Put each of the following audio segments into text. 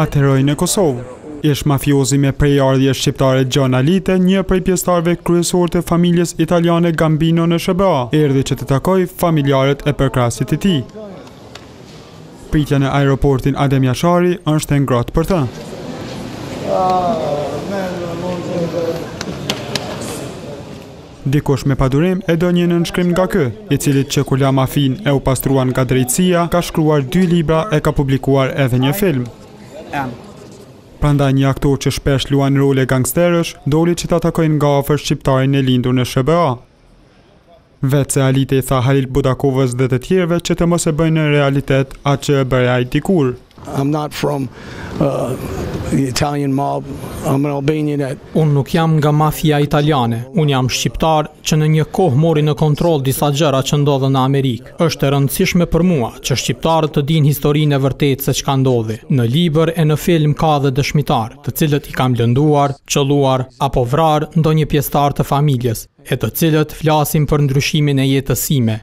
Ateroi në Kosovë, ish mafiozi me prejardhje shqiptare Xhon Alite, një prej pjesëtarëve kryesorë të familjes italiane Gambino në SHBA, erdhi që të takojë familjarët e përkrahësit e tij. Pritja në aeroportin Adem Jashari është e ngrohtë për të. Dikush me padurim e do një nënshkrim nga ky, i cili që kur la mafinë e u pastrua nga drejtësia, ka shkruar dy libra e ka publikuar edhe një film. Prandaj një aktor që shpesh luan role gangsterësh, doli që ta takojë nga afër shqiptarin e lindur në SHBA. Veçse Alite i tha Halil Budakovës dhe të tjerëve që të mos e bëjnë në realitet atë që e bëri ai dikur. I'm not from uh, the Italian mob. I'm an Albanian at... Unë nuk jam nga mafia italiane. Unë jam shqiptar që në një kohë mori në kontroll disa gjëra që ndodhën në Amerikë. Është e rëndësishme për mua që shqiptarët të dinë historinë e vërtetë se çka ndodhi. Në libër e në film ka edhe dëshmitarë, të cilët i kam lënduar, qëlluar apo vrarë ndonjë pjesëtar të familjes, e të cilët flasin për ndryshimin e jetës sime.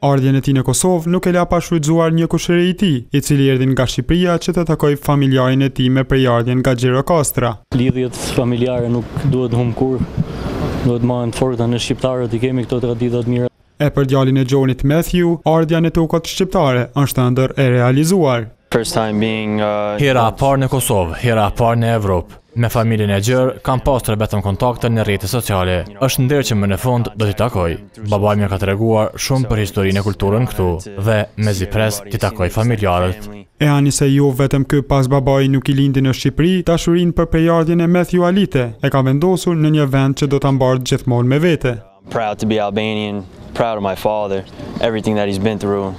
Ardhjen e tij në Kosovë nuk e la pashfrytëzuar një kushëri i tij, i cili erdhi nga Shqipëria që të takojë familjarin e tij me prejardhje nga Gjirokastra. Lidhjet familjare nuk duhet humb kurrë, duhet mbahen të forta, ne shqiptarët i kemi këto tradita të mira. E për djalin e Xhonit Matthew, ardhja në tokat shqiptare është ëndërr e realizuar. Hera e parë në Kosovë, hera e parë në Evropë. Me familjen e gjerë, kam pasur vetëm kontakte në rrjete sociale. Është nder që më në fund do t'i takoj. Babai më ka treguar shumë për historinë e kulturën këtu dhe mezi pres t'i takoj familjarët. E anise jo vetëm ky po as babai nuk i lindi në Shqipëri, dashurinë për prejardhjen Matthew Alite e ka vendosur në një vend që do ta mbajë gjithmonë me vete. Proud to be Albanian, proud of my father, everything that he's been through.